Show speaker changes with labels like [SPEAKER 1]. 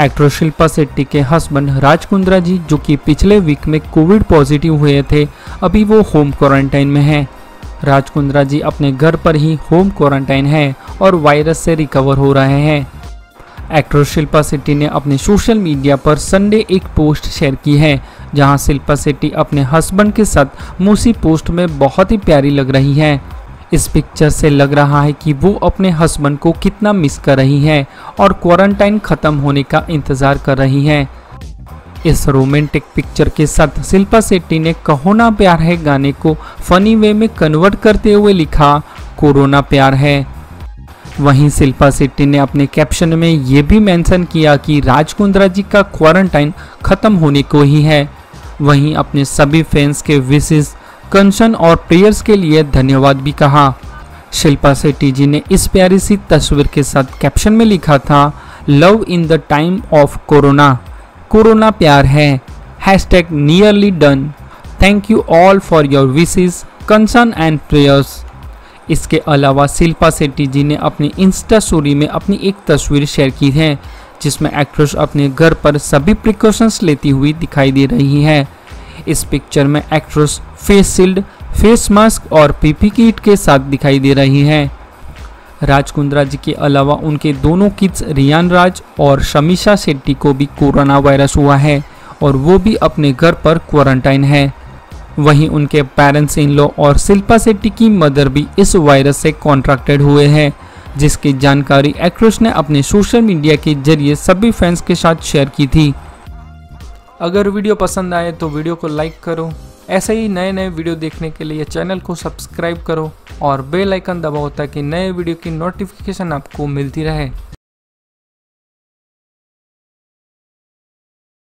[SPEAKER 1] Actress Shilpa Shetty के husband Raj Kundra जी, जो कि पिछले वीक में कोविड पॉजिटिव हुए थे, अभी वो होम क्वारंटाइन में हैं। राज कुंद्रा जी अपने घर पर ही होम क्वारंटाइन हैं और वायरस से रिकवर हो रहे हैं। एक्ट्रेस शिल्पा शेट्टी ने अपने सोशल मीडिया पर संडे एक पोस्ट शेयर की है, जहाँ शिल्पा शेट्टी अपने हस्बैंड के साथ मूसी पोस्ट में बहुत ही प्यारी लग रही हैं। इस पिक्चर से लग रहा है कि वो अपने हस्बैंड को कितना मिस कर रही हैं और क्वारंटाइन खत्म होने का इंतज़ार कर रही हैं। इस रोमांटिक पिक्चर के साथ शिल्पा शेट्टी ने कहो ना प्यार है गाने को फनी वे में कन्वर्ट करते हुए लिखा, कोरोना प्यार है। वहीं शिल्पा शेट्टी ने अपने कैप्शन में ये भी मेंशन किया कि राज कुंद्रा जी का क्वारंटाइन खत्म होने को ही है। वहीं अपने सभी फैंस के विशेष कंसन और प्रेयर्स के लिए धन्यवाद भी कहा। शिल्पा शेट्टी जी ने इस प्यारी सी तस्वीर के साथ कैप्शन में लिखा था love in the time of corona corona प्यार है। Hashtag nearly done thank you all for your wishes concern and prayers इसके अलावा शिल्पा शेट्टी जी ने अपनी इंस्टा स्टोरी में अपनी एक तस्वीर शेयर की है, जिसमें एक्ट्रेस अपने घर पर सभी प्रिकॉशंस लेती हुई दिखाई दे रही है। इस पिक्चर में actress face shield face mask और पीपी किट के साथ दिखाई दे रही है। राज कुंद्रा जी के अलावा उनके दोनों किड्स रियान राज और शमीशा शेट्टी को भी कोरोना वायरस हुआ है और वो भी अपने घर पर क्वारंटाइन है। वहीं उनके पेरेंट्स इन लॉ और शिल्पा शेट्टी की मदर भी इस वायरस से कॉन्ट्रैक्टेड हुए हैं, जिसकी जानकारी एक्ट्रेस ने अपने सोशल मीडिया के ज़रिए सभी फैंस के साथ शेयर की थी। अगर वीडियो पसंद आए तो वीडियो को लाइक करो। ऐसे ही नए नए वीडियो देखने के लिए चैनल को सब्सक्राइब करो और बेल आइकन दबाओ ताकि नए वीडियो की नोटिफिकेशन आपको मिलती रहे।